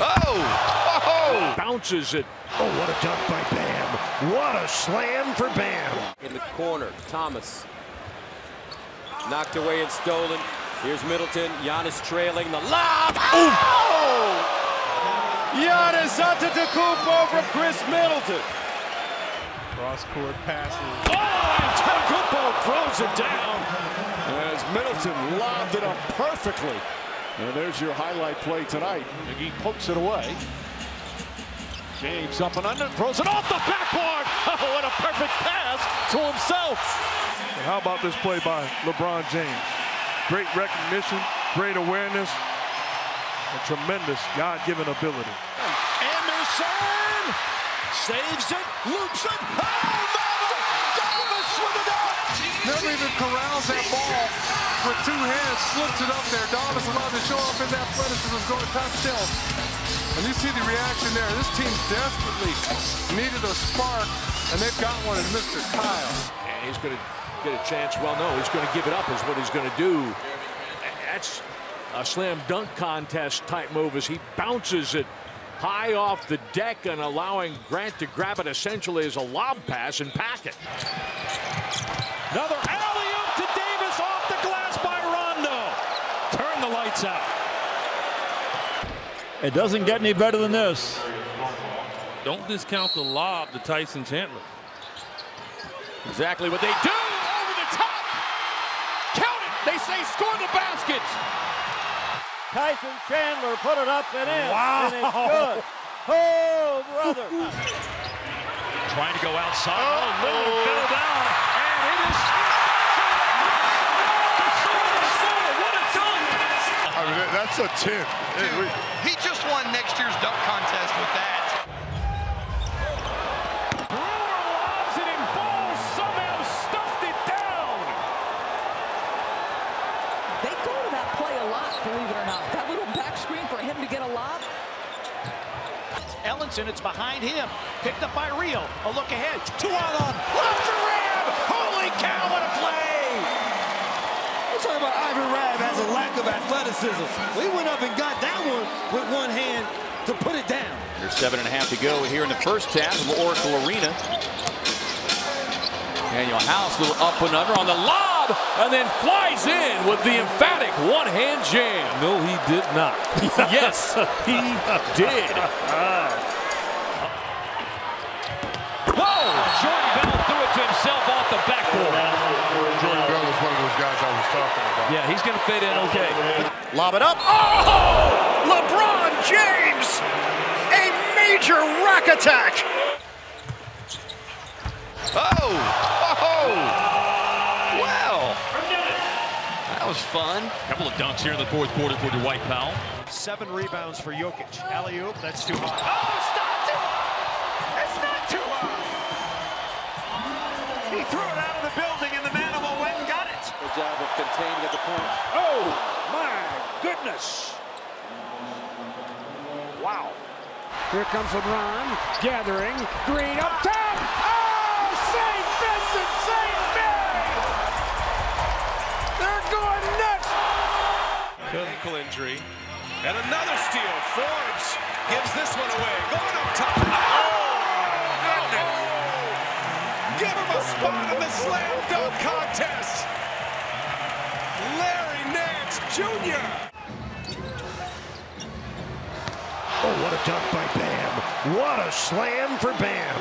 Oh! Oh! Bounces it. Oh, what a dunk by Bam. What a slam for Bam. In the corner, Thomas. Knocked away and stolen. Here's Middleton. Giannis trailing the lob. Oh! oh! Giannis Antetokounmpo from Khris Middleton. Cross-court passes. Oh, Antetokounmpo throws it down as Middleton lobbed it up perfectly. And there's your highlight play tonight. McGee pokes it away. James up and under, throws it off the backboard. Oh, what a perfect pass to himself. And how about this play by LeBron James? Great recognition, great awareness, and tremendous God-given ability. Anderson saves it, loops it. Oh, Davis with a dunk. Never even corrals that ball with two hands, flips it up there. Davis allowed to show off his athleticism going top shelf. And you see the reaction there. This team desperately needed a spark, and they've got one in Mr. Kyle. And he's going to get a chance. Well, no, he's going to give it up is what he's going to do. That's a slam dunk contest type move as he bounces it high off the deck and allowing Grant to grab it essentially as a lob pass and pack it. Another alley-oop to Davis off the glass by Rondo. Turn the lights out. It doesn't get any better than this. Don't discount the lob to Tyson Chandler. Exactly what they do over the top. Count it. They say score the basket. Tyson Chandler put it up and in. Wow. And it's good. Oh, brother. Trying to go outside. Oh, oh. Lillard fell down. And it is. What a dunk. I mean, that's a 10. Dude, he just won next year's dunk contest with that. Brewer lobs it and Ball somehow stuffed it down. They go to that play a lot, believe it or not. That little back screen for him to get a lob. Ellenson, it's behind him. Picked up by Rio. A look ahead. Two on on. Lobster Rabb! Holy cow, what a play! I'm talking about Ivan Rabb has a lack of athleticism. We went up and got that one with one hand to put it down. There's seven and a half to go here in the first half of Oracle Arena. Danuel House, little up and under on the lob, and then flies in with the emphatic one-hand jam. No, he did not. yes, he did. Whoa! Jordan Bell threw it to himself off the backboard. Jordan Bell was one of those guys I was talking about. Yeah, he's going to fit in okay. Lob it up. Oh! LeBron James! A major rack attack. Oh! Was fun. couple of dunks here in the fourth quarter for Dwight Powell. Seven rebounds for Jokic. Alley-oop, that's too high. Oh, it's not too high! It's not too high! He threw it out of the building, and the Manimal went and got it. Good job of containing at the point. Oh, my goodness. Wow. Here comes LeBron, gathering, Green up top. Oh, Ankle injury. And another steal. Forbes gives this one away. Going up top. Oh! Give him a spot in the slam dunk contest. Larry Nance Jr. Oh, what a dunk by Bam. What a slam for Bam.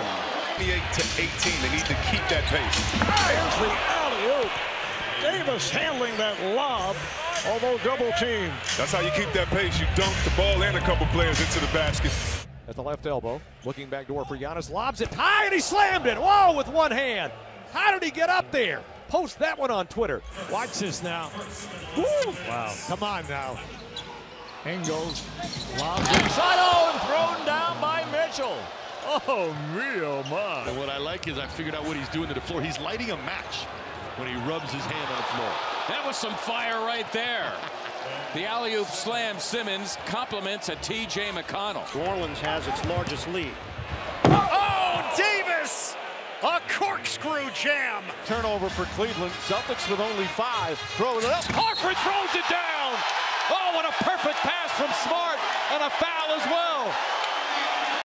28 to 18. They need to keep that pace. There's the alley-oop. Davis handling that lob, although double team. That's how you keep that pace. You dunk the ball and a couple players into the basket. At the left elbow, looking back door for Giannis, lobs it high and he slammed it. Whoa, with one hand. How did he get up there? Post that one on Twitter. Watch this now. Woo! Wow. Come on now. Ingles lobs inside. Oh, and thrown down by Mitchell. Oh, real my. And what I like is I figured out what he's doing to the floor. He's lighting a match when he rubs his hand on the floor. That was some fire right there. The alley-oop slam Simmons compliments a T.J. McConnell. New Orleans has its largest lead. Oh, Davis! A corkscrew jam. Turnover for Cleveland. Celtics with only five. Throwing it up. Horford throws it down. Oh, what a perfect pass from Smart and a foul.